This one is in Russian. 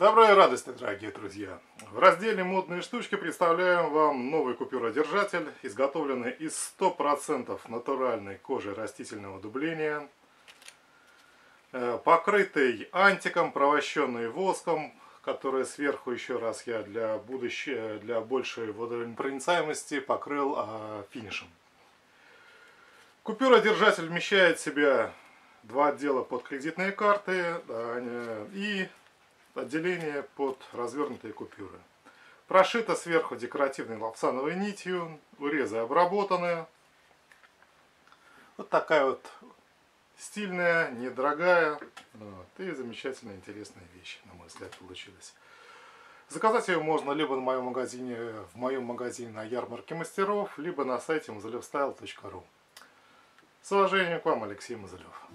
Доброй радости, дорогие друзья! В разделе «Модные штучки» представляем вам новый купюродержатель, изготовленный из 100% натуральной кожи растительного дубления, э, покрытый антиком, провощенный воском, который сверху еще раз я для, будущего, для большей водонепроницаемости покрыл а, финишем. Купюродержатель вмещает в себя два отдела под кредитные карты и отделение под развернутые купюры. Прошито сверху декоративной лапсановой нитью, урезы обработаны. Вот такая вот стильная, недорогая вот, и замечательная, интересная вещь, на мой взгляд, получилась. Заказать ее можно либо в моем магазине, в моем магазине на ярмарке мастеров, либо на сайте mozilevstyle.ru. С уважением к вам, Алексей Мозылев.